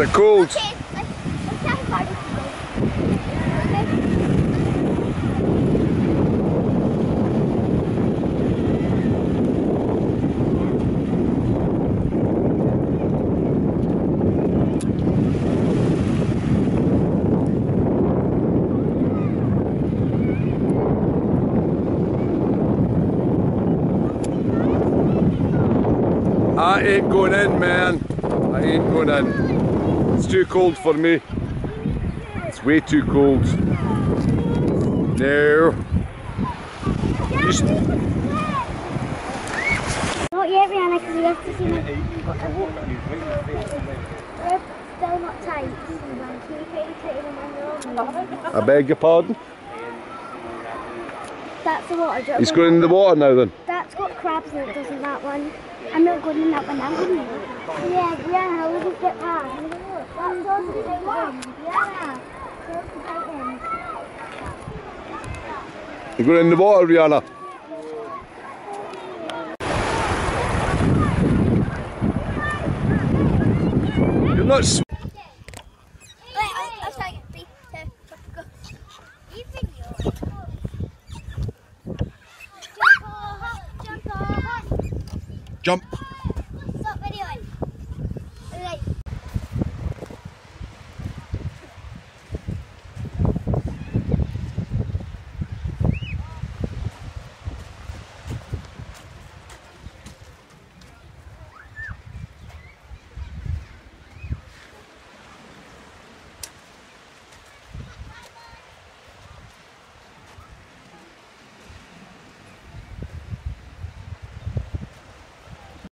Is it cold? Okay, let's, let's have a party. I ain't going in, man. I ain't going in. It's too cold for me. It's way too cold. No. You s- Not yet, Rihanna, because we have to see my... We're still not tight. Can you try to tighten them on your own? I beg your pardon? That's the water. He's going in the water now then. That's got crabs in it, doesn't that one? I'm not going in that one, I'm going in Yeah, Rihanna, I wouldn't get past. The same You're in the water, Rihanna. You're not. s- Wait,